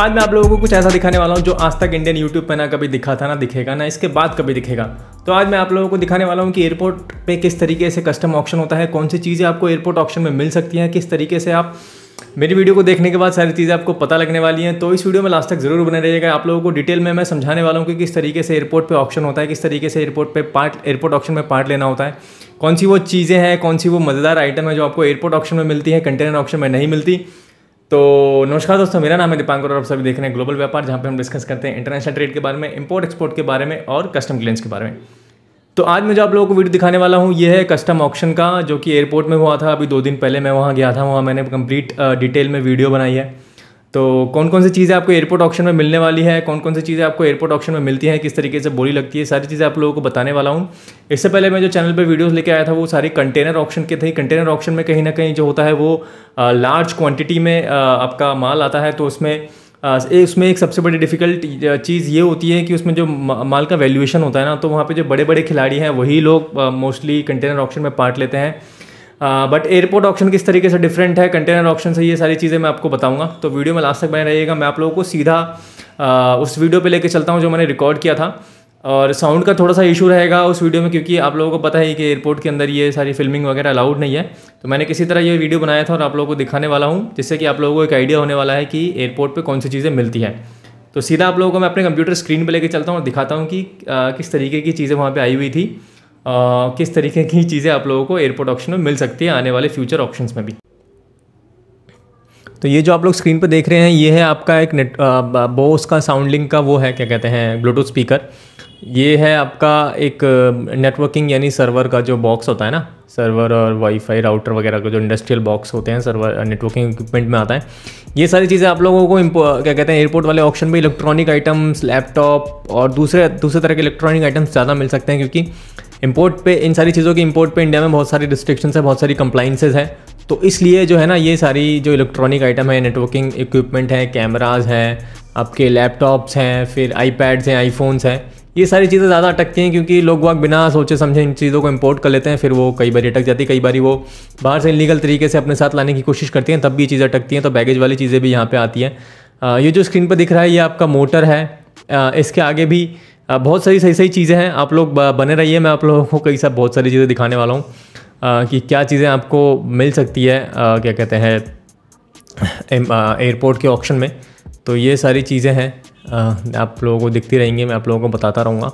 आज मैं आप लोगों को कुछ ऐसा दिखाने वाला हूँ जो आज तक इंडियन यूट्यूब पर ना कभी दिखा था, ना दिखेगा, ना इसके बाद कभी दिखेगा। तो आज मैं आप लोगों को दिखाने वाला हूँ कि एयरपोर्ट पे किस तरीके से कस्टम ऑप्शन होता है, कौन सी चीज़ें आपको एयरपोर्ट ऑप्शन में मिल सकती हैं, किस तरीके से आप मेरी वीडियो को देखने के बाद सारी चीज़ें आपको पता लगने वाली हैं। तो इस वीडियो में लास्ट तक ज़रूर बने रहिएगा। आप लोगों को डिटेल में मैं समझाने वाला हूँ कि किस तरीके से एयरपोर्ट पे ऑप्शन होता है, किस तरीके से एयरपोर्ट पे पार्ट एयरपोर्ट ऑप्शन में पार्ट लेना होता है। कौन सी वो चीज़ें हैं, कौन सी वो मज़ेदार आइटम है जो आपको एयरपोर्ट ऑप्शन में मिलती है कंटेनर ऑप्शन में नहीं मिलती। तो नमस्कार दोस्तों, मेरा नाम है दीपांकर और आप सभी देख रहे हैं ग्लोबल व्यापार, जहाँ पे हम डिस्कस करते हैं इंटरनेशनल ट्रेड के बारे में इंपोर्ट एक्सपोर्ट के बारे में और कस्टम क्लेंस के बारे में। तो आज मैं जो आप लोगों को वीडियो दिखाने वाला हूँ, ये है कस्टम ऑप्शन का, जो कि एयरपोर्ट में हुआ था। अभी दो दिन पहले मैं वहाँ गया था, वहाँ मैंने कंप्लीट डिटेल में वीडियो बनाई है। तो कौन कौन सी चीज़ें आपको एयरपोर्ट ऑप्शन में मिलने वाली है? कौन कौन सी चीज़ें आपको एयरपोर्ट ऑप्शन में मिलती हैं? किस तरीके से बोली लगती है? सारी चीज़ें आप लोगों को बताने वाला हूँ। इससे पहले मैं जो चैनल पर वीडियोस लेके आया था, वो सारी कंटेनर ऑप्शन के थे। कंटेनर ऑप्शन में कहीं ना कहीं जो होता है, वो लार्ज क्वान्टिटी में आपका माल आता है। तो उसमें उसमें एक सबसे बड़ी डिफ़िकल्ट चीज़ ये होती है कि उसमें जो माल का वैल्यूएशन होता है ना तो वहाँ पे जो बड़े बड़े खिलाड़ी हैं, वही लोग मोस्टली कंटेनर ऑप्शन में पार्ट लेते हैं। बट एयरपोर्ट ऑप्शन किस तरीके से डिफरेंट है कंटेनर ऑप्शन से ये सारी चीज़ें मैं आपको बताऊँगा। तो वीडियो में लास्ट तक बने रहिएगा। मैं आप लोगों को सीधा आ, उस वीडियो पे लेके चलता हूँ जो मैंने रिकॉर्ड किया था। और साउंड का थोड़ा सा इशू रहेगा उस वीडियो में क्योंकि आप लोगों को पता है कि एयरपोर्ट के अंदर ये सारी फिल्मिंग वगैरह अलाउड नहीं है। तो मैंने किसी तरह ये वीडियो बनाया था और आप लोगों को दिखाने वाला हूँ जिससे कि आप लोगों को एक आइडिया होने वाला है कि एयरपोर्ट पर कौन सी चीज़ें मिलती हैं। तो सीधा आप लोगों को मैं अपने कंप्यूटर स्क्रीन पर लेकर चलता हूँ और दिखाता हूँ कि किस तरीके की चीज़ें वहाँ पर आई हुई थी। किस तरीके की चीज़ें आप लोगों को एयरपोर्ट ऑप्शन में मिल सकती है आने वाले फ्यूचर ऑप्शन में भी। तो ये जो आप लोग स्क्रीन पर देख रहे हैं, ये है आपका एक नेट बोस का साउंड लिंक का वो है, क्या कहते हैं ब्लूटूथ स्पीकर ये है आपका एक नेटवर्किंग यानी सर्वर का जो बॉक्स होता है ना सर्वर और वाईफाई राउटर वगैरह का जो इंडस्ट्रियल बॉक्स होते हैं सर्वर नेटवर्किंग इक्विपमेंट में आता है। ये सारी चीज़ें आप लोगों को क्या कहते हैं एयरपोर्ट वाले ऑप्शन में इलेक्ट्रॉनिक आइटम्स लैपटॉप और दूसरे दूसरे तरह के इलेक्ट्रॉनिक आइटम्स ज़्यादा मिल सकते हैं क्योंकि इंपोर्ट पे, इन सारी चीज़ों की इम्पोर्ट पे इंडिया में बहुत सारी रिस्ट्रिक्शंस है, बहुत सारी कंप्लाइंसेज हैं। तो इसलिए जो है ना, ये सारी जो इलेक्ट्रॉनिक आइटम है नेटवर्किंग इक्विपमेंट है कैमराज हैं, आपके लैपटॉप्स हैं, फिर आईपैड्स हैं आईफोन्स हैं, ये सारी चीज़ें ज़्यादा अटकती हैं क्योंकि लोग वक्त बिना सोचे समझे इन चीज़ों को इम्पोर्ट कर लेते हैं, फिर वो कई बार अटक जाती है, कई बार वो बाहर से इलीगल तरीके से अपने साथ लाने की कोशिश करती हैं, तब भी ये चीज़ें अटकती हैं तो बैगेज वाली चीज़ें भी यहाँ पर आती हैं। ये जो स्क्रीन पर दिख रहा है, ये आपका मोटर है। इसके आगे भी बहुत सारी सही सही चीज़ें हैं। आप लोग बने रहिए। मैं आप लोगों को कई सब बहुत सारी चीज़ें दिखाने वाला हूँ कि क्या चीज़ें आपको मिल सकती है आ, क्या कहते हैं एयरपोर्ट के ऑप्शन में। तो ये सारी चीज़ें हैं। आप लोगों को दिखती रहेंगी। मैं आप लोगों को बताता रहूँगा।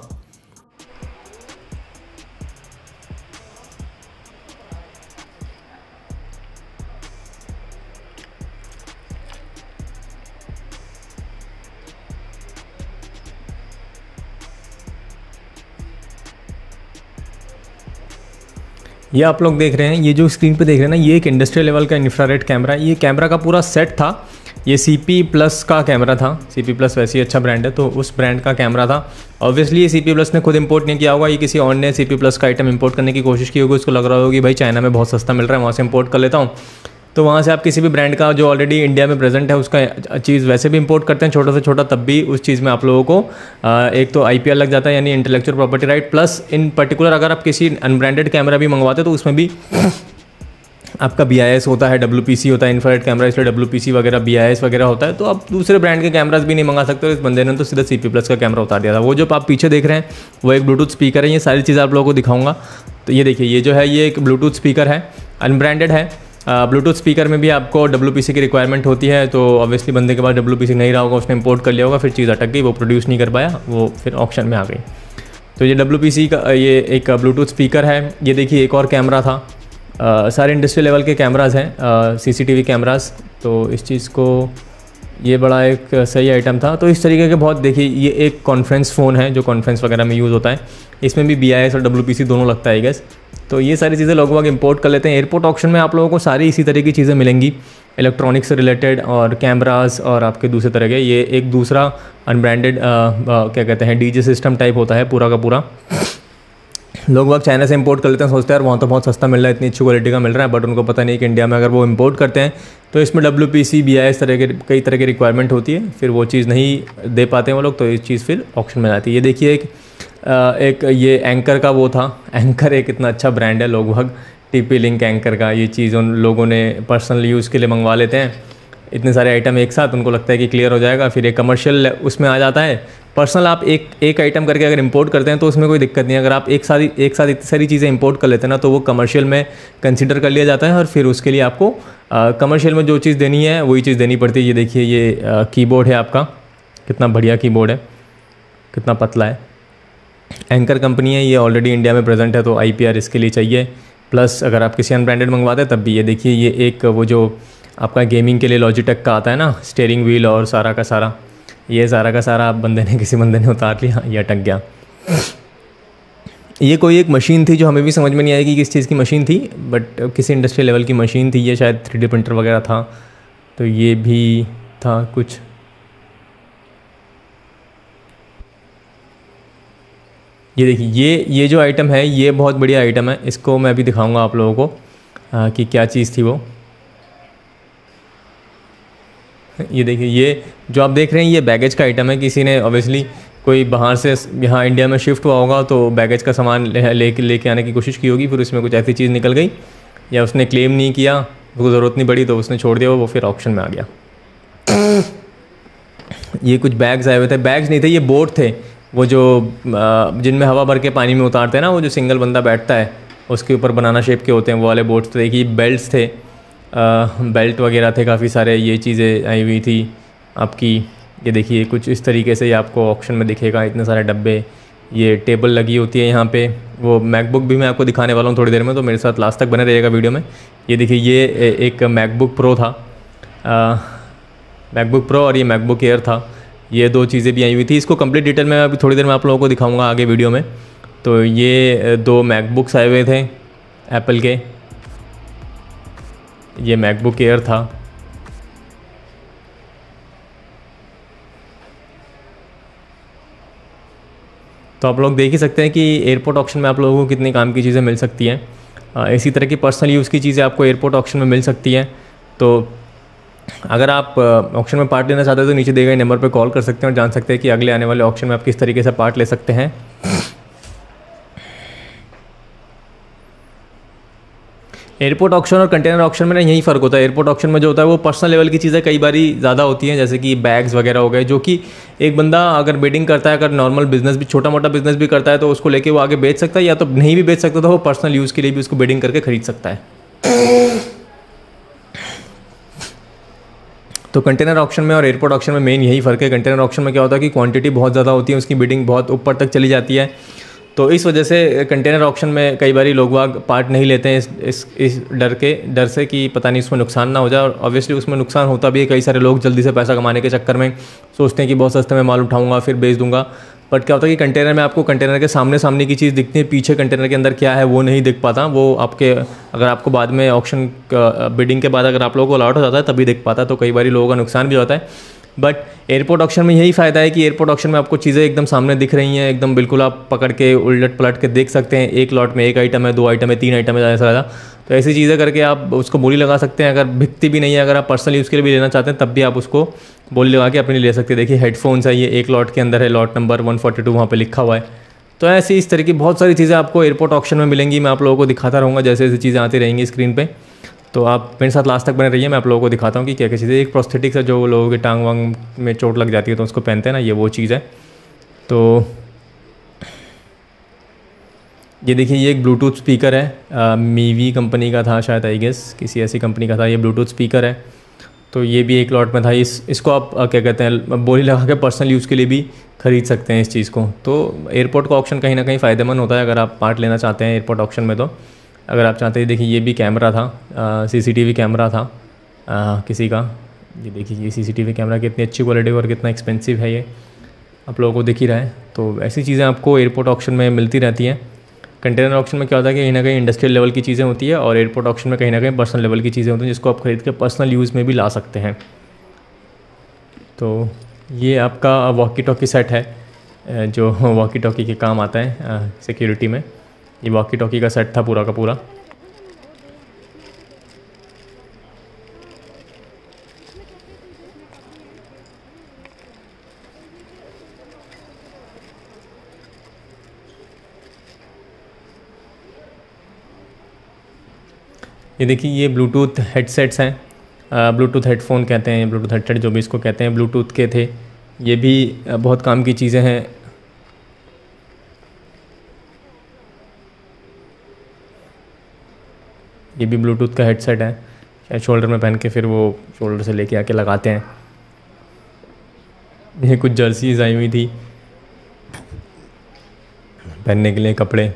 ये आप लोग देख रहे हैं, ये जो स्क्रीन पे देख रहे हैं ना, ये एक इंडस्ट्रियल लेवल का इंफ्रारेड कैमरा है। ये कैमरा का पूरा सेट था। ये सी पी प्लस का कैमरा था। सी पी प्लस वैसे ही अच्छा ब्रांड है तो उस ब्रांड का कैमरा था। ऑब्वियसली ये सी पी प्लस ने खुद इंपोर्ट नहीं किया होगा। ये किसी और ने सी पी प्लस का आइटम इंपोर्ट करने की कोशिश की होगी। उसको लग रहा होगा भाई चाइना में बहुत सस्ता मिल रहा है, वहाँ से इंपोर्ट कर लेता हूँ। तो वहाँ से आप किसी भी ब्रांड का जो ऑलरेडी इंडिया में प्रेजेंट है, उसका चीज़ वैसे भी इंपोर्ट करते हैं, छोटा से छोटा, तब भी उस चीज़ में आप लोगों को एक तो आईपीएल लग जाता है, यानी intellectual property right plus in particular अगर आप किसी अनब्रांडेड कैमरा भी मंगवाते तो उसमें भी आपका बीआईएस होता है डब्ल्यूपीसी होता है इन्फ्रारेड कैमरा इसलिए डब्ल्यू वगैरह बीआईएस वगैरह होता है तो आप दूसरे ब्रांड के कैमराज भी नहीं मंगा सकते इस बंदे ने तो सीधा सीपी प्लस का कैमरा उतार दिया था। वो जो आप पीछे देख रहे हैं, वो एक ब्लूटूथ स्पीकर है, ये सारी चीज़ें आप लोगों को दिखाऊँगा। तो ये देखिए, ये जो है, ये एक ब्लूटूथ स्पीकर है अनब्रांडेड है। ब्लूटूथ स्पीकर में भी आपको डब्ल्यू की रिक्वायरमेंट होती है तो ऑब्वियसली बंदे के पास डब्ल्यू नहीं रहा होगा उसने इंपोर्ट कर लिया होगा फिर चीज़ अटक गई वो प्रोड्यूस नहीं कर पाया वो फिर ऑप्शन में आ गई। तो ये डब्ल्यू का ये एक ब्लूटूथ स्पीकर है ये देखिए एक और कैमरा था। आ, सारे इंडस्ट्री लेवल के कैमराज हैं सी सीसीटीवी कैमराज तो इस चीज़ को ये बड़ा एक सही आइटम था। तो इस तरीके के बहुत देखिए ये एक कॉन्फ्रेंस फ़ोन है जो कॉन्फ्रेंस वगैरह में यूज़ होता है। इसमें भी बीआईएस और डब्ल्यू दोनों लगता है गैस तो ये सारी चीज़ें लोग बाग इंपोर्ट कर लेते हैं। एयरपोर्ट ऑप्शन में आप लोगों को सारी इसी तरह की चीज़ें मिलेंगी। इलेक्ट्रॉनिक्स से रिलेटेड और कैमरास और आपके दूसरे तरह के। ये एक दूसरा अनब्रांडेड क्या कहते हैं डीजे सिस्टम टाइप होता है पूरा का पूरा। लोग वक्त चाइना से इंपोर्ट कर लेते हैं। सोचते हैं वहाँ तो बहुत सस्ता मिल रहा है, इतनी अच्छी क्वालिटी का मिल रहा है। बट उनको पता नहीं कि इंडिया में अगर वो इंपोर्ट करते हैं तो इसमें W P C B I इस तरह के, कई तरह की रिक्वायरमेंट होती है। फिर वो चीज़ नहीं दे पाते हैं वो लोग तो ये चीज़ फिर ऑप्शन में आती है। ये देखिए एक एक ये एंकर का वो था। एंकर एक इतना अच्छा ब्रांड है लोग भग टी लिंक एंकर का ये चीज़ उन लोगों ने पर्सनल यूज़ के लिए मंगवा लेते हैं। इतने सारे आइटम एक साथ उनको लगता है कि क्लियर हो जाएगा, फिर एक कमर्शियल उसमें आ जाता है। पर्सनल आप एक एक आइटम करके अगर इंपोर्ट करते हैं तो उसमें कोई दिक्कत नहीं है। अगर आप एक साथ एक साथ इतनी सारी चीज़ें इंपोर्ट कर लेते हैं ना तो वो कमर्शियल में कंसिडर कर लिया जाता है और फिर उसके लिए आपको कमर्शियल में जो चीज़ देनी है, वही चीज़ देनी पड़ती है। ये देखिए ये कीबोर्ड है आपका। कितना बढ़िया कीबोर्ड है। कितना पतला है। एंकर कंपनी है, ये ऑलरेडी इंडिया में प्रेजेंट है तो आईपीआर इसके लिए चाहिए। प्लस अगर आप किसी अनब्रांडेड मंगवाते हैं, तब भी ये देखिए, ये एक वो जो आपका गेमिंग के लिए लॉजिटेक का आता है ना स्टेयरिंग व्हील और सारा का सारा, ये सारा का सारा आप बंदे ने, किसी बंदे ने उतार लिया, ये अटक गया। ये कोई एक मशीन थी जो हमें भी समझ में नहीं आएगी किस चीज़ की मशीन थी बट किसी इंडस्ट्रियल लेवल की मशीन थी, ये शायद थ्री प्रिंटर वगैरह था तो ये भी था कुछ। ये देखिए ये ये जो आइटम है ये बहुत बढ़िया आइटम है। इसको मैं अभी दिखाऊँगा आप लोगों को आ, कि क्या चीज़ थी वो। ये देखिए ये जो आप देख रहे हैं ये बैगेज का आइटम है। किसी ने ऑब्वियसली कोई बाहर से यहाँ इंडिया में शिफ्ट हुआ होगा तो बैगेज का सामान लेके लेके आने की कोशिश की होगी फिर उसमें कुछ ऐसी चीज़ निकल गई या उसने क्लेम नहीं किया उसको ज़रूरत नहीं पड़ी तो उसने छोड़ दिया वो फिर ऑप्शन में आ गया। ये कुछ बैग्स आए हुए थे। बैग्स नहीं थे ये बोट थे। वो जो जिनमें हवा भर के पानी में उतारते हैं ना, वो जो सिंगल बंदा बैठता है, उसके ऊपर बनाना शेप के होते हैं, वो वाले बोट्स थे देखिए बेल्ट थे बेल्ट वगैरह थे, काफ़ी सारे ये चीज़ें आई हुई थी आपकी। ये देखिए, कुछ इस तरीके से आपको ऑप्शन में दिखेगा, इतने सारे डब्बे, ये टेबल लगी होती है यहाँ पे। वो मैकबुक भी मैं आपको दिखाने वाला हूँ थोड़ी देर में तो मेरे साथ लास्ट तक बने रहेगा वीडियो में। ये देखिए, ये एक मैकबुक प्रो था। मैकबुक प्रो और ये मैकबुक एयर था। ये दो चीज़ें भी आई हुई थी। इसको कंप्लीट डिटेल में अभी थोड़ी देर में आप लोगों को दिखाऊँगा आगे वीडियो में। तो ये दो मैकबुक्स आए हुए थे एप्पल के। ये मैकबुक एयर था। तो आप लोग देख ही सकते हैं कि एयरपोर्ट ऑप्शन में आप लोगों को कितने काम की चीज़ें मिल सकती हैं। इसी तरह की पर्सनल यूज़ की चीज़ें आपको एयरपोर्ट ऑप्शन में मिल सकती हैं। तो अगर आप ऑप्शन में पार्ट लेना चाहते हैं तो नीचे दिए गए नंबर पर कॉल कर सकते हैं और जान सकते हैं कि अगले आने वाले ऑप्शन में आप किस तरीके से पार्ट ले सकते हैं। एयरपोर्ट ऑप्शन और कंटेनर ऑप्शन में ना यही फ़र्क होता है। एयरपोर्ट ऑप्शन में जो होता है वो पर्सनल लेवल की चीज़ें कई बारी ज़्यादा होती हैं, जैसे कि बैग्स वगैरह हो गए, जो कि एक बंदा अगर बेडिंग करता है, अगर नॉर्मल बिज़नेस भी छोटा मोटा बिज़नेस भी करता है तो उसको लेके वो आगे बेच सकता है, या तो नहीं भी बेच सकता तो वो पर्सनल यूज़ के लिए भी उसको बेडिंग करके खरीद सकता है। तो कंटेनर ऑप्शन में और एयरपोर्ट ऑप्शन में मेन यही फ़र्क है। कंटेनर ऑप्शन में क्या होता है कि क्वांटिटी बहुत ज़्यादा होती है, उसकी बिडिंग बहुत ऊपर तक चली जाती है। तो इस वजह से कंटेनर ऑप्शन में कई बार लोग वाग पार्ट नहीं लेते हैं इस इस इस डर के, डर से कि पता नहीं उसमें नुकसान ना हो जाए। और ऑब्वियसली उसमें नुकसान होता भी है, कई सारे लोग जल्दी से पैसा कमाने के चक्कर में सोचते हैं कि बहुत सस्ते में माल उठाऊँगा, फिर बेच दूँगा। बट क्या होता है कि कंटेनर में आपको कंटेनर के सामने सामने की चीज़ दिखती है, पीछे कंटेनर के अंदर क्या है वो नहीं दिख पाता, वो आपके, अगर आपको बाद में ऑप्शन बिडिंग के बाद अगर आप लोगों को अलाउट हो जाता है, तभी दिख पाता है तो कई बार लोगों का नुकसान भी होता है। बट एयरपोर्ट ऑप्शन में यही फ़ायदा है कि एयरपोर्ट ऑप्शन में आपको चीज़ें एकदम सामने दिख रही हैं, एकदम बिल्कुल आप पकड़ के उलट पलट के देख सकते हैं, एक लॉट में एक आइटम है, दो आइटम है, तीन आइटम है, ज़्यादा से ज़्यादा। तो ऐसी चीज़ें करके आप उसको बोली लगा सकते हैं, अगर भिकती भी नहीं है, अगर आप पर्सनल यूज़ के लिए भी लेना चाहते हैं, तब भी आप उसको बोली लगा के अपने ले सकते हैं। देखिए हेडफोन्स है, ये एक लॉट के अंदर है lot number one forty two वहाँ पर लिखा हुआ है। तो ऐसी इस तरह की बहुत सारी चीज़ें आपको एयरपोर्ट ऑप्शन में मिलेंगी, मैं आप लोगों को दिखाता रहूँगा जैसे जैसे चीज़ें आती रहेंगी स्क्रीन पर तो आप मेरे साथ लास्ट तक बने रहिए, मैं आप लोगों को दिखाता हूँ कि क्या क्या चीज़ें। एक प्रोस्थेटिक्स है जो लोगों के टांग वांग में चोट लग जाती है तो उसको पहनते हैं ना, ये वो चीज़ है। तो ये देखिए, ये एक ब्लूटूथ स्पीकर है। मीवी कंपनी का था शायद आई गेस किसी ऐसी कंपनी का था, ये ब्लूटूथ स्पीकर है। तो ये भी एक लॉट में था। इस, इसको आप क्या कहते हैं, बोली लगा के पर्सनल यूज़ के लिए भी ख़रीद सकते हैं इस चीज़ को। तो एयरपोर्ट का ऑप्शन कहीं ना कहीं फ़ायदेमंद होता है, अगर आप पार्ट लेना चाहते हैं एयरपोर्ट ऑप्शन में तो। अगर आप चाहते हैं देखिए ये भी कैमरा था सीसीटीवी कैमरा था आ, किसी का। ये देखिए ये सीसीटीवी कैमरा कितनी अच्छी क्वालिटी और कितना एक्सपेंसिव है ये। आप लोगों को दिख ही रहा है। तो ऐसी चीज़ें आपको एयरपोर्ट ऑप्शन में मिलती रहती हैं। कंटेनर ऑप्शन में क्या होता है कि कहीं ना कहीं इंडस्ट्रियल लेवल की चीज़ें होती है और एयरपोर्ट ऑप्शन में कहीं ना कहीं पर्सनल लेवल की चीज़ें होती हैं जिसको आप खरीद के पर्सनल यूज़ में भी ला सकते हैं। तो ये आपका वॉकी टॉकी सेट है जो वॉकी टॉकी के काम आता है सिक्योरिटी में। ये वॉकी टॉकी का सेट था पूरा का पूरा। ये देखिए, ये ब्लूटूथ हेडसेट्स हैं। ब्लूटूथ हेडफोन कहते हैं ब्लूटूथ हेडसेट जो भी इसको कहते हैं ब्लूटूथ के थे। ये भी बहुत काम की चीज़ें हैं। ये भी ब्लूटूथ का हेडसेट है। शायद शोल्डर में पहन के फिर वो शोल्डर से लेके आके लगाते हैं। ये कुछ जर्सीज आई हुई थी। पहनने के लिए कपड़े।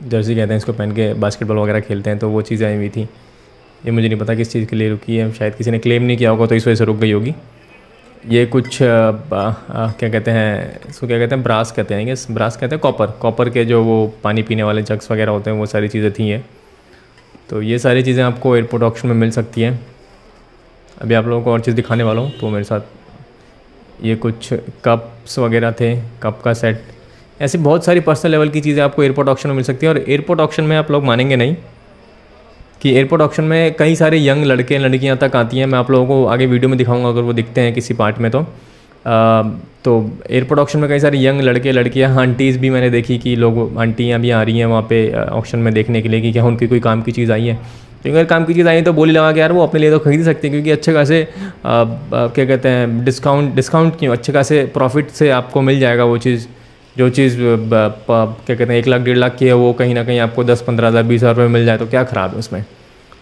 जर्सी कहते हैं इसको पहन के बास्केटबॉल वगैरह खेलते हैं तो वो चीज़ें आई हुई थी। ये मुझे नहीं पता किस चीज़ के लिए रुकी है शायद किसी ने क्लेम नहीं किया होगा तो इस वजह से रुक गई होगी। ये कुछ आ, आ, क्या कहते हैं इसको क्या कहते हैं ब्रास कहते हैं कि ब्रास कहते हैं कॉपर कॉपर के जो वो पानी पीने वाले जग्स वगैरह होते हैं वो सारी चीज़ें थी हैं तो ये सारी चीज़ें आपको एयरपोर्ट ऑप्शन में मिल सकती हैं। अभी आप लोगों को और चीज़ दिखाने वाला हूँ तो मेरे साथ ये कुछ कप्स वगैरह थे कप का सेट ऐसी बहुत सारी पर्सनल लेवल की चीज़ें आपको एयरपोर्ट ऑप्शन में मिल सकती हैं और एयरपोर्ट ऑप्शन में आप लोग मानेंगे नहीं कि एयरपोर्ट ऑप्शन में कई सारे यंग लड़के लड़कियाँ तक आती हैं। मैं आप लोगों को आगे वीडियो में दिखाऊँगा अगर वो दिखते हैं किसी पार्ट में तो। तो एयरपोर्ट ऑप्शन में कई सारे यंग लड़के, लड़कियाँ आंटीज़ भी मैंने देखी कि लोग आंटियाँ भी आ रही हैं वहाँ पे ऑप्शन में देखने के लिए कि क्या उनकी कोई काम की चीज़ आई है। तो अगर काम की चीज़ आई है तो बोली लगा के यार वो अपने लिए तो खरीद सकते हैं क्योंकि अच्छे खासे क्या कहते हैं डिस्काउंट डिस्काउंट क्यों, अच्छे खासे प्रॉफिट से आपको मिल जाएगा वो चीज़। जो चीज़ क्या कहते हैं, एक लाख, डेढ़ लाख की है, वो कहीं ना कहीं आपको दस, पंद्रह हज़ार, बीस हज़ार रुपये मिल जाए तो क्या ख़राब है उसमें।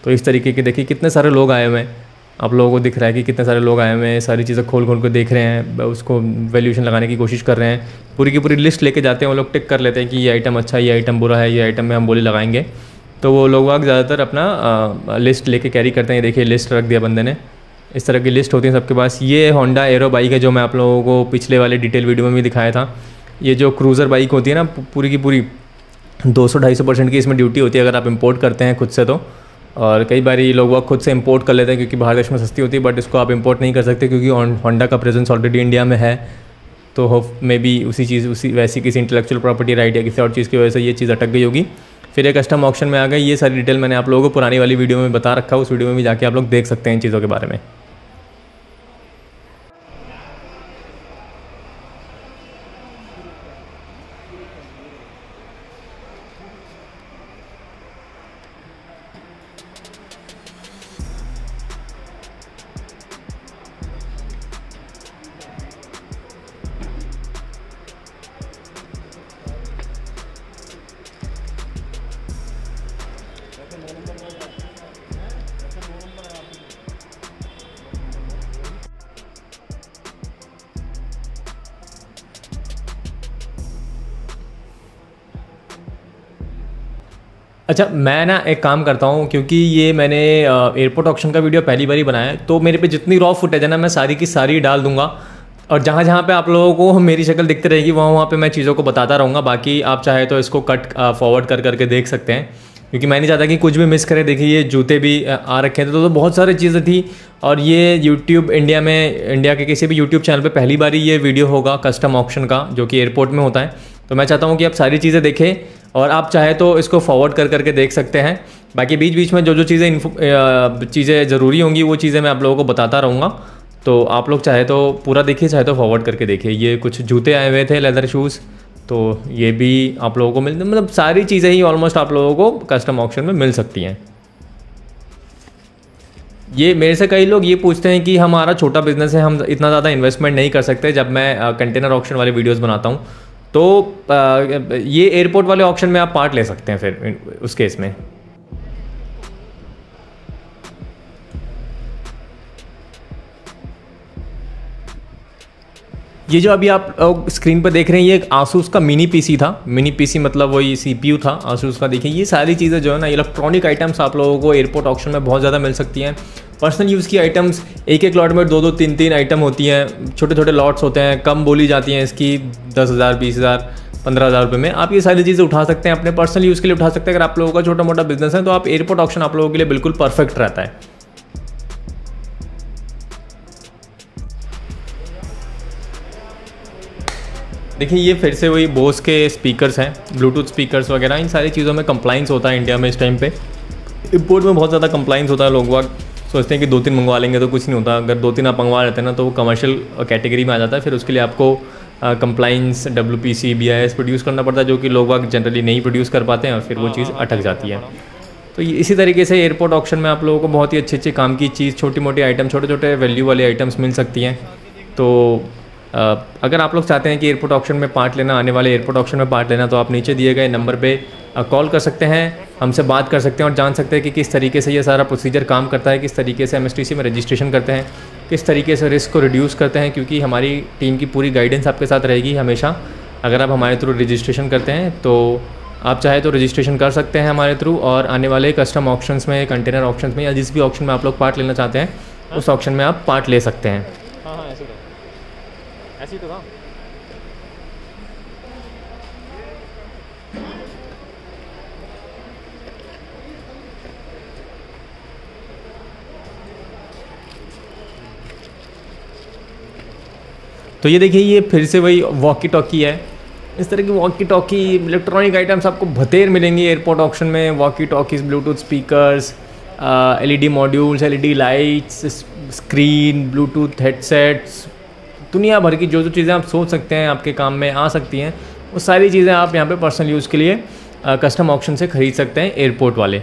तो इस तरीके के देखिए कितने सारे लोग आए हुए हैं। आप लोगों को दिख रहा है कि कितने सारे लोग आए हुए हैं सारी चीज़ें खोल खोल कर देख रहे हैं उसको वैल्यूशन लगाने की कोशिश कर रहे हैं। पूरी की पूरी लिस्ट लेके जाते हैं वो लोग टिक कर लेते हैं कि ये आइटम अच्छा ये आइटम बुरा है ये आइटम में हम बोली लगाएँगे। तो वो लोग वाग ज़्यादातर अपना आ, लिस्ट लेके कैरी करते हैं। देखिए लिस्ट रख दिया बंदे ने। इस तरह की लिस्ट होती है सबके पास। ये होंडा एरो बाइक है जो मैं आप लोगों को पिछले वाले डिटेल वीडियो में भी दिखाया था। ये जो क्रूज़र बाइक होती है ना पूरी की पूरी 200-250 परसेंट की इसमें ड्यूटी होती है अगर आप इंपोर्ट करते हैं खुद से तो। और कई बार ये लोग खुद से इंपोर्ट कर लेते हैं क्योंकि बाहर देश में सस्ती होती है बट इसको आप इंपोर्ट नहीं कर सकते क्योंकि होंडा का प्रेजेंस ऑलरेडी इंडिया में है। तो होप मे बी उसी चीज़, उसी, वैसी किसी इंटेलेक्चुअल प्रॉपर्टी राइट या किसी और चीज़ की वजह से ये चीज़ अटक गई होगी। फिर एक कस्टम ऑप्शन में आ गई ये सारी डिटेल मैंने आप लोगों को पुरानी वाली वीडियो में बता रखा उस वीडियो में भी जाके आप लोग देख सकते हैं इन चीज़ों के बारे में। अच्छा मैं ना एक काम करता हूँ क्योंकि ये मैंने एयरपोर्ट ऑप्शन का वीडियो पहली बार ही बनाया है तो मेरे पे जितनी रॉ फुटेज है ना मैं सारी की सारी डाल दूँगा। और जहाँ जहाँ पे आप लोगों को मेरी शक्ल दिखती रहेगी वहाँ वहाँ पे मैं चीज़ों को बताता रहूँगा बाकी आप चाहे तो इसको कट फॉरवर्ड कर करके देख सकते हैं। क्योंकि मैं नहीं चाहता कि कुछ भी मिस करें देखिए ये जूते भी आ रखे थे तो, तो बहुत सारी चीज़ें थी। और ये यूट्यूब इंडिया में इंडिया के किसी भी यूट्यूब चैनल पे पहली बार ही ये वीडियो होगा कस्टम ऑप्शन का जो कि एयरपोर्ट में होता है। तो मैं चाहता हूँ कि आप सारी चीज़ें देखें और आप चाहे तो इसको फॉरवर्ड कर करके देख सकते हैं। बाकी बीच बीच में जो जो चीज़ें चीज़ें ज़रूरी होंगी, वो चीज़ें मैं आप लोगों को बताता रहूँगा। तो आप लोग चाहे तो पूरा देखिए, चाहे तो फॉरवर्ड करके देखिए। ये कुछ जूते आए हुए थे लेदर शूज़ तो ये भी आप लोगों को मिल मतलब सारी चीज़ें ही ऑलमोस्ट आप लोगों को कस्टम ऑप्शन में मिल सकती हैं। ये मेरे से कई लोग ये पूछते हैं कि हमारा छोटा बिज़नेस है, हम इतना ज़्यादा इन्वेस्टमेंट नहीं कर सकते जब मैं कंटेनर ऑप्शन वाले वीडियोस बनाता हूँ। तो ये एयरपोर्ट वाले ऑप्शन में आप पार्ट ले सकते हैं फिर उस केस में। ये जो अभी आप स्क्रीन पर देख रहे हैं, ये एक आसूस का मिनी पीसी था। मिनी पीसी मतलब वही सीपीयू था आसूस का। देखिए, ये सारी चीज़ें जो है ना इलेक्ट्रॉनिक आइटम्स आप लोगों को एयरपोर्ट ऑप्शन में बहुत ज़्यादा मिल सकती हैं। पर्सनल यूज़ की आइटम्स एक एक लॉट में दो दो तीन तीन आइटम होती हैं। छोटे छोटे लॉट्स होते हैं, कम बोली जाती हैं इसकी, दस हज़ार, बीस हज़ार, पंद्रह हज़ार रुपये में। आप ये सारी चीज़ें उठा सकते हैं, अपने पर्सनल यूज़ के लिए उठा सकते हैं। अगर आप लोगों का छोटा मोटा बिज़नेस है तो आप एयरपोर्ट ऑप्शन आप लोगों के लिए बिल्कुल परफेक्ट रहता है। देखिए ये फिर से वही बोस के स्पीकर्स हैं ब्लूटूथ स्पीकर्स वगैरह इन सारी चीज़ों में कंप्लाइंस होता है इंडिया में इस टाइम पे। इम्पोर्ट में बहुत ज़्यादा कंप्लाइंस होता है लोग बाग सोचते हैं कि दो तीन मंगवा लेंगे तो कुछ नहीं होता। अगर दो तीन आप मंगवा लेते हैं ना तो वो कमर्शियल कैटेगरी में आ जाता है। फिर उसके लिए आपको compliance W P C B I S produce करना पड़ता है जो कि लोग बाग जनरली नहीं प्रोड्यूस कर पाते हैं और फिर वो चीज़ अटक जाती है। तो इसी तरीके से एयरपोर्ट ऑप्शन में आप लोगों को बहुत ही अच्छे अच्छे काम की चीज़ छोटी मोटी आइटम छोटे छोटे वैल्यू वाले आइटम्स मिल सकती हैं। तो अगर आप लोग चाहते हैं कि एयरपोर्ट ऑप्शन में पार्ट लेना, आने वाले एयरपोर्ट ऑप्शन में पार्ट लेना तो आप नीचे दिए गए नंबर पे कॉल कर सकते हैं, हमसे बात कर सकते हैं और जान सकते हैं कि किस तरीके से ये सारा प्रोसीजर काम करता है, किस तरीके से एम में रजिस्ट्रेशन करते हैं, किस तरीके से रिस्क को रिड्यूस करते हैं, क्योंकि हमारी टीम की पूरी गाइडेंस आपके साथ रहेगी हमेशा। अगर आप हमारे थ्रू रजिस्ट्रेशन करते हैं तो आप चाहे तो रजिस्ट्रेशन कर सकते हैं हमारे थ्रू और आने वाले कस्टम ऑप्शंस में कंटेनर ऑप्शंस में या जिस भी ऑप्शन में आप लोग पार्ट लेना चाहते हैं, उस ऑप्शन में आप पार्ट ले सकते हैं। ऐसे तो था। तो ये देखिए, ये फिर से वही वॉकी टॉकी है। इस तरह की वॉकी टॉकी इलेक्ट्रॉनिक आइटम्स आपको भतेर मिलेंगे एयरपोर्ट ऑप्शन में। Walkie talkies Bluetooth speakers LED modules LED lights screen Bluetooth headsets दुनिया भर की जो जो चीज़ें आप सोच सकते हैं, आपके काम में आ सकती हैं, वो सारी चीज़ें आप यहाँ पर पर्सनल यूज़ के लिए कस्टम ऑप्शन से ख़रीद सकते हैं एयरपोर्ट वाले।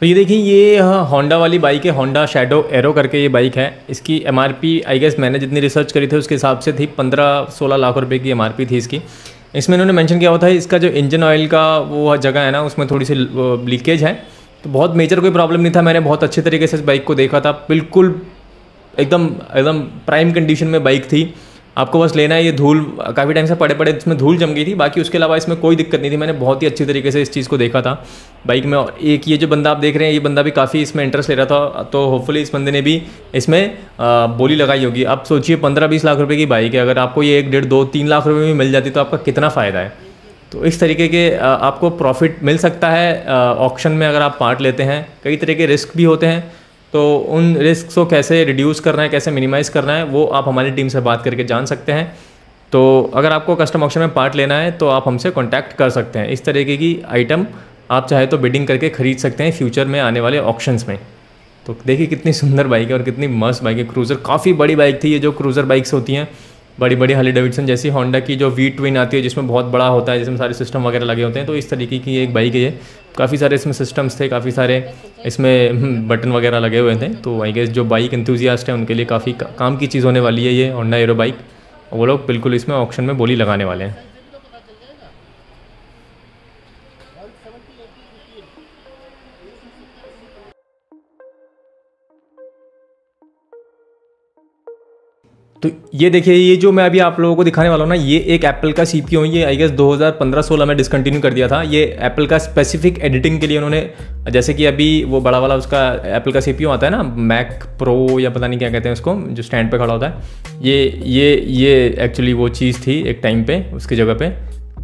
तो ये देखिए, ये होंडा वाली बाइक है होंडा शेडो एरो करके ये बाइक है। इसकी एम आई गेस मैंने जितनी रिसर्च करी थी, उसके हिसाब से थी पंद्रह सोलह लाख रुपए की पी थी इसकी। इसमें इन्होंने मेंशन किया हुआ था, इसका जो इंजन ऑयल का वो जगह है ना, उसमें थोड़ी सी लीकेज है। तो बहुत मेजर कोई प्रॉब्लम नहीं था, मैंने बहुत अच्छे तरीके से इस बाइक को देखा था। बिल्कुल, एकदम एकदम प्राइम कंडीशन में बाइक थी। आपको बस लेना है, ये धूल, काफ़ी टाइम से पड़े पड़े इसमें धूल जम गई थी, बाकी उसके अलावा इसमें कोई दिक्कत नहीं थी, मैंने बहुत ही अच्छी तरीके से इस चीज़ को देखा था। बाइक में एक ये जो बंदा आप देख रहे हैं, ये बंदा भी काफ़ी इसमें इंटरेस्ट ले रहा था तो होपफुली इस बंदे ने भी इसमें बोली लगाई होगी। आप सोचिए पंद्रह बीस लाख रुपये की बाइक है, अगर आपको ये एक डेढ़, दो, तीन लाख रुपये में मिल जाती तो आपका कितना फ़ायदा है? तो इस तरीके के आपको प्रॉफिट मिल सकता है ऑप्शन में अगर आप पार्ट लेते हैं, कई तरह के रिस्क भी होते हैं तो उन रिस्क को कैसे रिड्यूस करना है, कैसे मिनिमाइज़ करना है, वो आप हमारी टीम से बात करके जान सकते हैं। तो अगर आपको कस्टम ऑप्शन में पार्ट लेना है तो आप हमसे कॉन्टैक्ट कर सकते हैं। इस तरीके की आइटम आप चाहे तो बिडिंग करके ख़रीद सकते हैं फ्यूचर में आने वाले ऑप्शंस में। तो देखिए कितनी सुंदर बाइक है और कितनी मस्त बाइक है। क्रूज़र काफ़ी बड़ी बाइक थी ये जो क्रूज़र बाइक्स होती हैं। बड़ी बड़ी हाली डेविडसन जैसी होंडा की जो वी ट्विन आती है, जिसमें बहुत बड़ा होता है, जिसमें सारे सिस्टम वगैरह लगे होते हैं तो इस तरीके की एक बाइक है काफ़ी सारे इसमें सिस्टम्स थे, काफ़ी सारे इसमें बटन वगैरह लगे हुए थे तो आई गेस जो बाइक इंथ्यूजियास्ट है, उनके लिए काफ़ी काम की चीज़ होने वाली है ये होंडा एरो बाइक वो लोग बिल्कुल इसमें ऑप्शन में बोली लगाने वाले हैं। तो ये देखिए, ये जो मैं अभी आप लोगों को दिखाने वाला हूँ ना, ये एक एप्पल का सी पी ओ ये आई गेस 2015-16 में डिसकंटिन्यू कर दिया था। ये एप्पल का स्पेसिफिक एडिटिंग के लिए उन्होंने, जैसे कि अभी वो बड़ा वाला उसका एप्पल का सी आता है ना मैक प्रो या पता नहीं क्या कहते हैं उसको, जो स्टैंड पे खड़ा होता है। ये ये ये एक्चुअली वो चीज़ थी एक टाइम पे, उसकी जगह पे।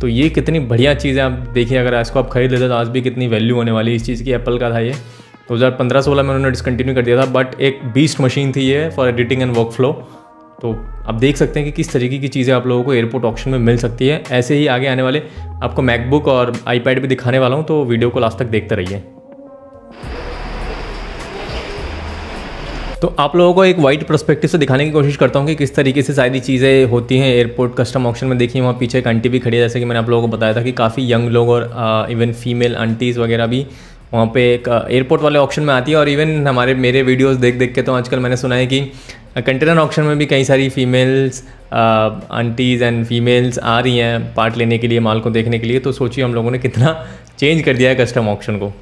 तो ये कितनी बढ़िया चीज़ है, आप देखिए, अगर इसको आप खरीद लेते तो आज भी कितनी वैल्यू होने वाली इस चीज़ की एप्पल का था ये। दो हज़ार पंद्रह सोलह में उन्होंने डिसकंटिन्यू कर दिया था बट एक बीस्ट मशीन थी ये for editing and work flow तो आप देख सकते हैं कि किस तरीके की चीज़ें आप लोगों को एयरपोर्ट ऑप्शन में मिल सकती है। ऐसे ही आगे आने वाले आपको मैकबुक और आईपैड भी दिखाने वाला हूँ तो वीडियो को लास्ट तक देखते रहिए। तो आप लोगों को एक वाइट परस्पेक्टिव से दिखाने की कोशिश करता हूँ कि किस तरीके से सारी चीज़ें होती हैं एयरपोर्ट कस्टम ऑप्शन में। देखिए, वहाँ पीछे एक आंटी भी खड़ी है, जैसे कि मैंने आप लोगों को बताया था कि काफ़ी यंग लोग और इवन फीमेल आंटीज़ वगैरह भी वहाँ पे एक एयरपोर्ट वाले ऑप्शन में आती है। और इवन हमारे, मेरे वीडियोस देख देख के तो आजकल मैंने सुना है कि कंटेनर ऑप्शन में भी कई सारी फीमेल्स आंटीज़ एंड फीमेल्स आ रही हैं पार्ट लेने के लिए, माल को देखने के लिए। तो सोचिए हम लोगों ने कितना चेंज कर दिया है कस्टम ऑप्शन को।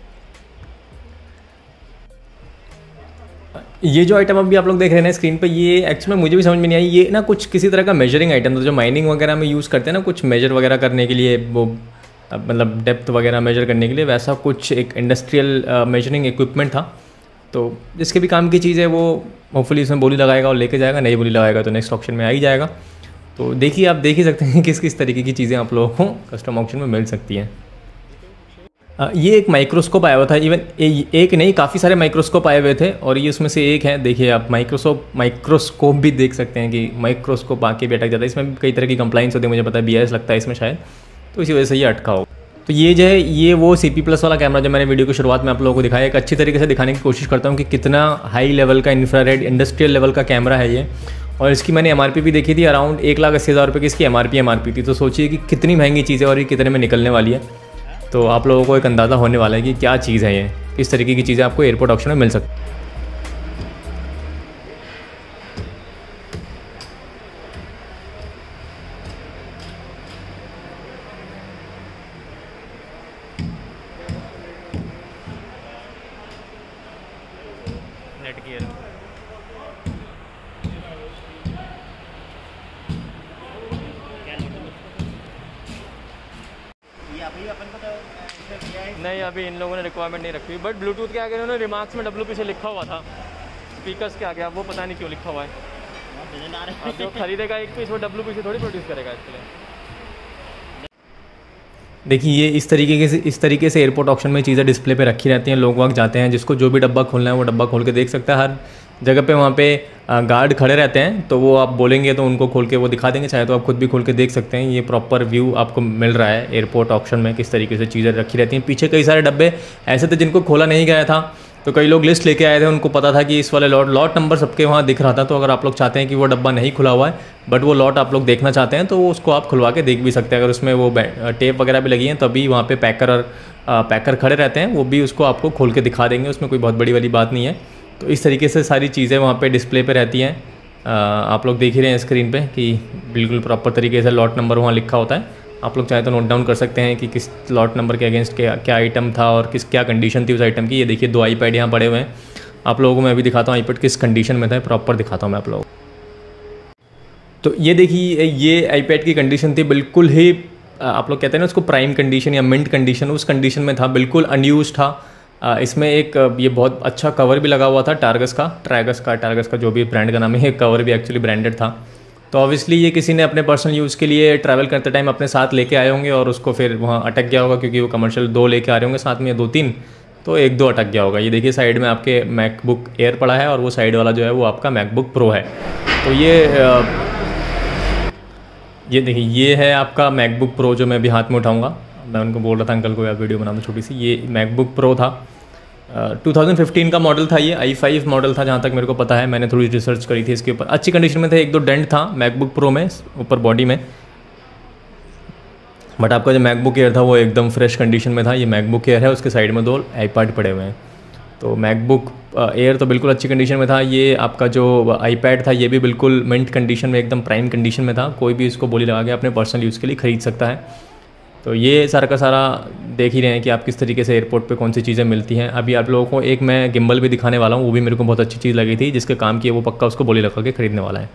ये जो आइटम अभी आप लोग देख रहे हैं स्क्रीन पे, ये एक्चुअली मुझे भी समझ में नहीं आई। ये ना कुछ किसी तरह का मेजरिंग आइटम था, जो माइनिंग वगैरह में यूज़ करते हैं ना, कुछ मेजर वगैरह करने के लिए, वो मतलब डेप्थ वगैरह मेजर करने के लिए, वैसा कुछ एक इंडस्ट्रियल मेजरिंग इक्विपमेंट था। तो जिसके भी काम की चीज़ है, वो होपफुली इसमें बोली लगाएगा और लेके जाएगा नहीं बोली लगाएगा तो नेक्स्ट ऑप्शन में आ ही जाएगा। तो देखिए, आप देख ही सकते हैं किस किस तरीके की चीज़ें आप लोगों को कस्टम ऑप्शन में मिल सकती हैं। ये एक माइक्रोस्कोप आया हुआ था इवन एक नहीं, काफ़ी सारे माइक्रोस्कोप आए हुए थे और ये उसमें से एक है। देखिए, आप माइक्रोस्कोप माइक्रोस्कोप भी देख सकते हैं कि माइक्रोस्कोप आके भी अटक जाता है। इसमें कई तरह की कंप्लाइंस होती है, मुझे पता है बी लगता है इसमें शायद। तो इसी वजह से ये अटका हो तो ये जो है, ये वो सी पी प्लस वाला कैमरा जो मैंने वीडियो की शुरुआत में आप लोगों को दिखाया एक अच्छी तरीके से दिखाने की कोशिश करता हूँ कि कितना हाई लेवल का इंफ्रारेड इंडस्ट्रियल लेवल का कैमरा है ये। और इसकी मैंने एम भी देखी थी अराउंड एक लाख अस्सी हज़ार रुपये की इसकी एम आर पी थी। तो सोचिए कि कितनी महँगी चीज़ है और ये कितने में निकलने वाली है। तो आप लोगों को एक अंदाज़ा होने वाला है कि क्या चीज़ है ये। किस तरीके की चीज़ें आपको एयरपोर्ट ऑप्शन में मिल सकती नहीं अभी इन लोगों ने रिक्वायरमेंट नहीं रखी बट ब्लूटूथ के आगे इन्होंने रिमार्क्स में डब्ल्यू से लिखा हुआ था। स्पीकर्स के आगे वो पता नहीं क्यों लिखा हुआ है। जो खरीदेगा एक पीस वो डब्ल्यू से थोड़ी प्रोड्यूस करेगा इसके लिए। देखिए, ये इस तरीके से, इस तरीके से एयरपोर्ट ऑप्शन में चीज़ें डिस्प्ले पे रखी रहती हैं। लोग वक्त जाते हैं, जिसको जो भी डब्बा खोलना है, वो डब्बा खोल के देख सकता है। हर जगह पे वहाँ पे गार्ड खड़े रहते हैं तो वो आप बोलेंगे तो उनको खोल के वो दिखा देंगे, चाहे तो आप खुद भी खोल के देख सकते हैं, ये प्रॉपर व्यू आपको मिल रहा है एयरपोर्ट ऑप्शन में किस तरीके से चीज़ें रखी रहती हैं। पीछे कई सारे डब्बे ऐसे थे जिनको खोला नहीं गया था तो कई लोग लिस्ट लेके आए थे, उनको पता था कि इस वाले लॉट लॉट नंबर सबके वहाँ दिख रहा था तो अगर आप लोग चाहते हैं कि वो डब्बा नहीं खुला हुआ है बट वो लॉट आप लोग देखना चाहते हैं तो उसको आप खुलवा के देख भी सकते हैं। अगर उसमें वो टेप वगैरह भी लगी हैं, तभी वहाँ पे पैकर और पैकर खड़े रहते हैं, वो भी उसको आपको खोल के दिखा देंगे, उसमें कोई बहुत बड़ी वाली बात नहीं है। तो इस तरीके से सारी चीज़ें वहाँ पे डिस्प्ले पे रहती हैं। आप लोग देख ही रहे हैं स्क्रीन पे कि बिल्कुल प्रॉपर तरीके से लॉट नंबर वहाँ लिखा होता है। आप लोग चाहे तो नोट डाउन कर सकते हैं कि किस लॉट नंबर के अगेंस्ट क्या क्या आइटम था और किस, क्या कंडीशन थी उस आइटम की। ये देखिए, दो आई पैड यहाँ पड़े हुए हैं। आप लोगों को मैं अभी दिखाता हूँ आई किस कंडीशन में था प्रॉपर दिखाता हूँ मैं आप लोगों तो ये देखिए, ये आई की कंडीशन थी, बिल्कुल ही आप लोग कहते हैं ना, उसको प्राइम कंडीशन या मिंट कंडीशन उस कंडीशन में था, बिल्कुल अनयूज था। इसमें एक ये बहुत अच्छा कवर भी लगा हुआ था टारगस का ट्रैगस का टारगस का जो भी ब्रांड का नाम है कवर भी एक्चुअली ब्रांडेड था। तो ऑब्वियसली ये किसी ने अपने पर्सनल यूज़ के लिए ट्रैवल करते टाइम अपने साथ लेके आए होंगे और उसको फिर वहाँ अटक गया होगा क्योंकि वो कमर्शियल दो लेके आ रहे होंगे साथ में दो तीन तो एक दो अटक गया होगा। ये देखिए साइड में आपके मैकबुक एयर पड़ा है और वो साइड वाला जो है वो आपका मैकबुक प्रो है। तो ये ये देखिए, ये है आपका मैकबुक प्रो जो मैं अभी हाथ में उठाऊँगा। मैं उनको बोल रहा था अंकल को यार वीडियो बनाना छोटी सी। ये मैकबुक प्रो था। टू uh, 2015 का मॉडल था ये आई फाइव मॉडल था जहाँ तक मेरे को पता है। मैंने थोड़ी रिसर्च करी थी इसके ऊपर। अच्छी कंडीशन में थे एक दो डेंट था मैकबुक प्रो में ऊपर बॉडी में। बट आपका जो मैकबुक एयर था वो एकदम फ्रेश कंडीशन में था। ये मैकबुक एयर है उसके साइड में दो आई पड़े हुए हैं। तो मैकबुक एयर तो बिल्कुल अच्छी कंडीशन में था। ये आपका जो आईपैड था ये भी बिल्कुल मिंट कंडीशन में एकदम प्राइम कंडीशन में था। कोई भी इसको बोली लगा के अपने पर्सनल यूज़ के लिए ख़रीद सकता है। तो ये सारा का सारा देख ही रहे हैं कि आप किस तरीके से एयरपोर्ट पे कौन सी चीज़ें मिलती हैं। अभी आप लोगों को एक मैं गिम्बल भी दिखाने वाला हूँ, वो भी मेरे को बहुत अच्छी चीज़ लगी थी, जिसके काम की वो पक्का उसको बोली लगा के ख़रीदने वाला है।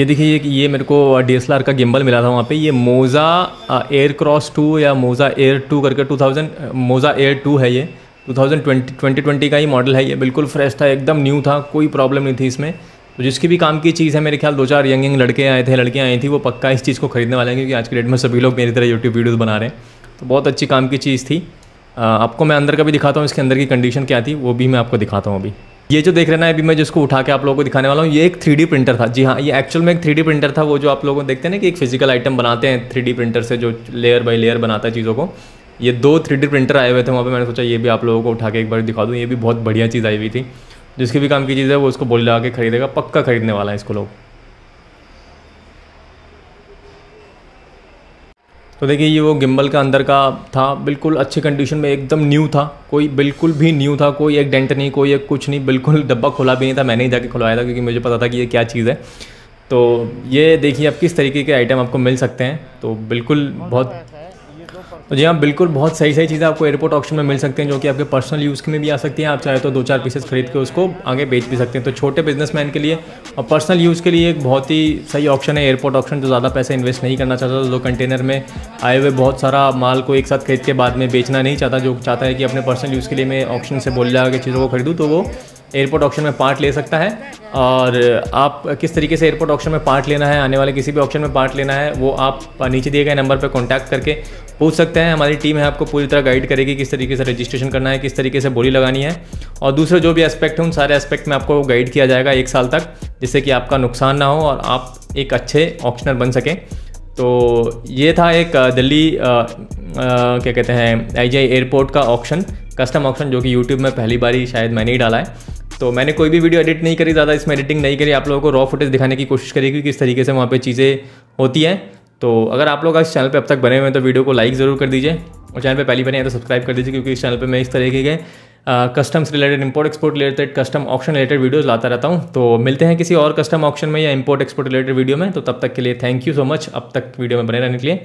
ये देखिए, ये ये मेरे को डीएसएलआर का गिम्बल मिला था वहाँ पे। ये मोज़ा एयर क्रॉस टू या मोज़ा एयर टू करके 2000 मोज़ा एयर टू है ये। 2020 2020 का ही मॉडल है ये। बिल्कुल फ्रेश था, एकदम न्यू था, कोई प्रॉब्लम नहीं थी इसमें। तो जिसकी भी काम की चीज़ है, मेरे ख्याल दो चार यंग यंग लड़के आए थे, लड़कियाँ आई थी, वो पक्का इस चीज़ को खरीदने वाले हैं, क्योंकि आज के डेट में सभी लोग मेरी तरह यूट्यूब वीडियोज़ बना रहे हैं। तो बहुत अच्छी काम की चीज़ थी। आपको मैं अंदर का भी दिखाता हूँ, इसके अंदर की कंडीशन क्या थी, वो भी मैं आपको दिखाता हूँ अभी। ये जो देख रहे ना, अभी मैं जिसको उठा के आप लोगों को दिखाने वाला हूँ, ये एक थ्री प्रिंटर था। जी हाँ ये एक्चुअल में एक थ्री प्रिंटर था, वो जो आप लोगों को देखते हैं ना कि एक फ़िज़िकल आइटम बनाते हैं थ्री प्रिंटर से, जो लेयर बाई लेयर बनाता है चीज़ों को। ये दो थ्री प्रिंटर आए हुए थे, वहाँ पर मैंने सोचा ये भी आप लोगों को उठा के एक बार दिखा दूँ, ये भी बहुत बढ़िया चीज़ आई हुई थी। जिसकी भी काम की चीज़ है वो उसको बोल लगा के खरीदेगा पक्का खरीदने वाला है इसको लोग। तो देखिए ये वो गिम्बल का अंदर का था बिल्कुल अच्छी कंडीशन में एकदम न्यू था। कोई बिल्कुल भी न्यू था कोई एक डेंट नहीं कोई एक कुछ नहीं बिल्कुल डब्बा खुला भी नहीं था। मैंने ही जाके खुलवाया था क्योंकि मुझे पता था कि ये क्या चीज़ है। तो ये देखिए आप किस तरीके के आइटम आपको मिल सकते हैं। तो बिल्कुल बहुत तो जी हाँ बिल्कुल, बहुत सही सही चीज़ें आपको एयरपोर्ट ऑप्शन में मिल सकते हैं, जो कि आपके पर्सनल यूज़ के में भी आ सकती हैं। आप चाहे तो दो चार पीसेस खरीद के उसको आगे बेच भी सकते हैं। तो छोटे बिजनेसमैन के लिए और पर्सनल यूज़ के लिए एक बहुत ही सही ऑप्शन है एयरपोर्ट ऑप्शन जो ज़्यादा पैसे इन्वेस्ट नहीं करना चाहता, जो कंटेनर में आए हुए बहुत सारा माल को एक साथ खरीद के बाद में बेचना नहीं चाहता, जो चाहता है कि अपने पर्सनल यूज़ के लिए मैं ऑप्शन से बोल लगा चीज़ों को खरीदूँ तो वो एयरपोर्ट ऑप्शन में पार्ट ले सकता है। और आप किस तरीके से एयरपोर्ट ऑप्शन में पार्ट लेना है, आने वाले किसी भी ऑप्शन में पार्ट लेना है, वो आप नीचे दिए गए नंबर पर कॉन्टैक्ट करके पूछ सकते हैं। हमारी टीम है, आपको पूरी तरह गाइड करेगी किस तरीके से रजिस्ट्रेशन करना है, किस तरीके से बोली लगानी है। और दूसरे जो भी एस्पेक्ट हैं, उन सारे एस्पेक्ट में आपको गाइड किया जाएगा एक साल तक, जिससे कि आपका नुकसान ना हो और आप एक अच्छे ऑप्शनर बन सकें। तो ये था एक दिल्ली क्या कहते हैं आईजीआई एयरपोर्ट का ऑप्शन कस्टम ऑप्शन जो कि यूट्यूब में पहली बारी शायद मैंने ही डाला है। तो मैंने कोई भी वीडियो एडिट नहीं करी, ज़्यादा इसमें एडिटिंग नहीं करी। आप लोगों को रॉ फुटेज दिखाने की कोशिश करी करेगी किस तरीके से वहाँ पे चीज़ें होती हैं। तो अगर आप लोग इस चैनल पे अब तक बने हुए हैं तो वीडियो को लाइक ज़रूर कर दीजिए। और चैनल पे पहली बने हैं तो सब्सक्राइब कर दीजिए, क्योंकि इस चैनल पे मैं इस तरीके के customs related import export related custom option related videos लाता रहता हूँ। तो मिलते हैं किसी और कस्टम ऑप्शन में या इंपोर्ट एक्सपोर्ट रिलेटेड वीडियो में। तो तब तक के लिए थैंक यू सो मच अब तक वीडियो में बने रहने के लिए।